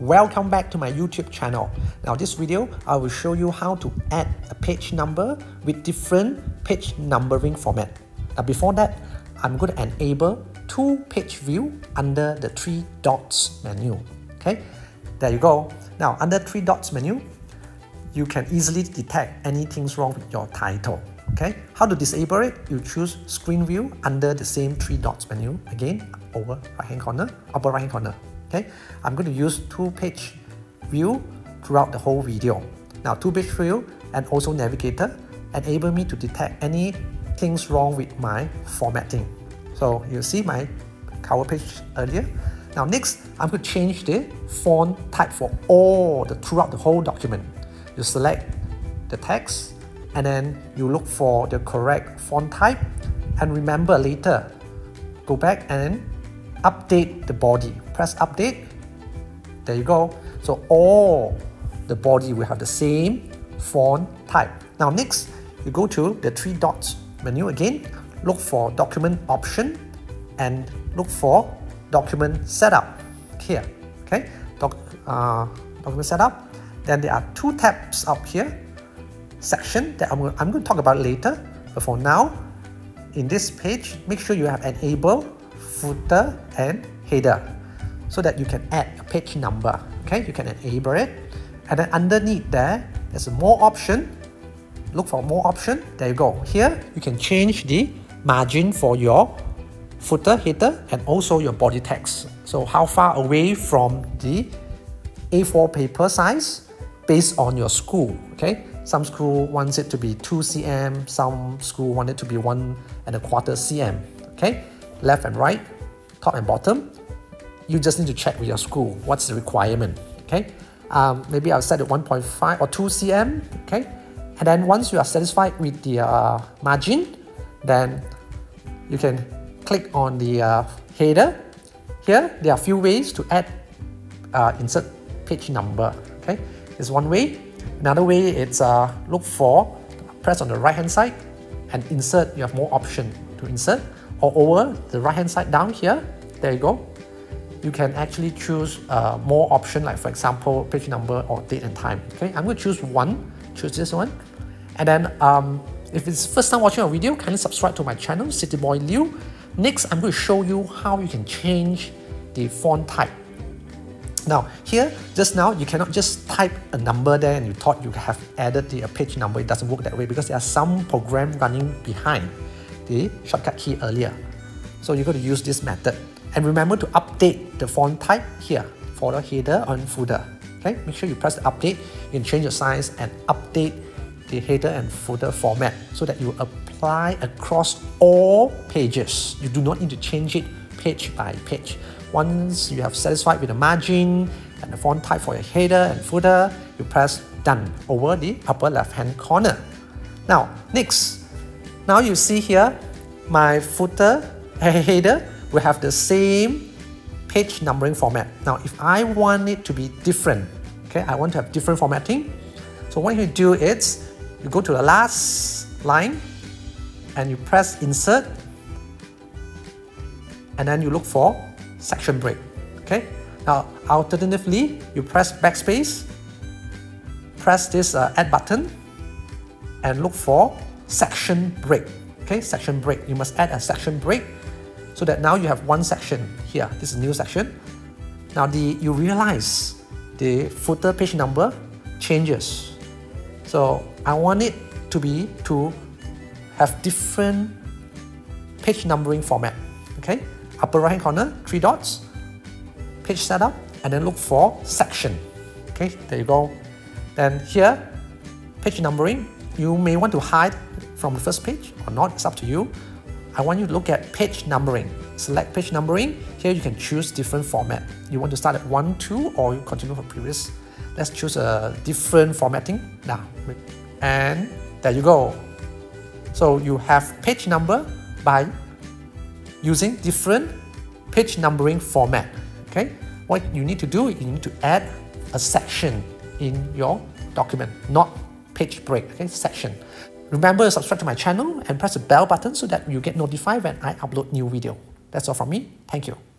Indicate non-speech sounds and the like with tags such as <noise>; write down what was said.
Welcome back to my YouTube channel. Now this video, I will show you how to add a page number with different page numbering format. Now before that, I'm going to enable two page view under the three dots menu. Okay, there you go. Now under three dots menu, you can easily detect anything's wrong with your title. Okay, how to disable it? You choose screen view under the same three dots menu. Again, over right hand corner, upper right hand corner. Okay, I'm going to use two page view throughout the whole video. Now two page view and also navigator enable me to detect any things wrong with my formatting. So you see my cover page earlier. Now next, I'm going to change the font type for all the throughout the whole document. You select the text and then you look for the correct font type and remember later, go back and update the body. Press update. There you go. So all the body will have the same font type. Now next, you go to the three dots menu again, look for document option and look for document setup here. Okay, Doc, uh, document setup. Then there are two tabs up here, section that I'm, I'm going to talk about later. But for now, in this page, make sure you have enable footer and header so that you can add a page number. Okay, you can enable it. And then underneath there, there's a more option. Look for more option. There you go. Here, you can change the margin for your footer, header, and also your body text. So how far away from the A4 paper size based on your school. Okay, some school wants it to be 2 cm, some school want it to be one and a quarter cm. Okay, left and right, top and bottom. You just need to check with your school what's the requirement. Okay, um, maybe I'll set it 1.5 or 2 cm. Okay, and then once you are satisfied with the uh, margin, then you can click on the uh, header. Here, there are a few ways to add uh, insert page number. Okay, is one way. Another way it's uh, look for, press on the right hand side and insert. You have more option to insert or over the right hand side down here, there you go. You can actually choose uh, more option like for example, page number or date and time. Okay, I'm going to choose one, choose this one. And then um, if it's first time watching a video, kindly subscribe to my channel, City Boy Liew. Next, I'm going to show you how you can change the font type. Now, here, just now, you cannot just type a number there and you thought you have added the page number. It doesn't work that way because there are some program running behind the shortcut key earlier. So you're going to use this method. And remember to update the font type here for the header and footer. Okay, make sure you press update. You can change the size and update the header and footer format so that you apply across all pages. You do not need to change it page by page. Once you have satisfied with the margin and the font type for your header and footer, you press done over the upper left hand corner. Now, next, now you see here, my footer <laughs> header will have the same page numbering format. Now, if I want it to be different, okay, I want to have different formatting. So what you do is, you go to the last line and you press insert and then you look for section break. Okay. Now, alternatively, you press backspace, press this uh, add button, and look for section break. Okay, section break. You must add a section break so that now you have one section here. This is a new section. Now the you realize the footer page number changes. So I want it to be to have different page numbering format. Okay, upper right hand corner, three dots, page setup, and then look for section. Okay, there you go. Then here, page numbering, you may want to hide from the first page or not, it's up to you. I want you to look at page numbering. Select page numbering. Here you can choose different format. You want to start at 1, 2 or you continue from previous. Let's choose a different formatting now. And there you go. So you have page number by using different page numbering format. Okay, what you need to do, you need to add a section in your document, not page break, okay, section. Remember to subscribe to my channel and press the bell button so that you get notified when I upload new video. That's all from me. Thank you.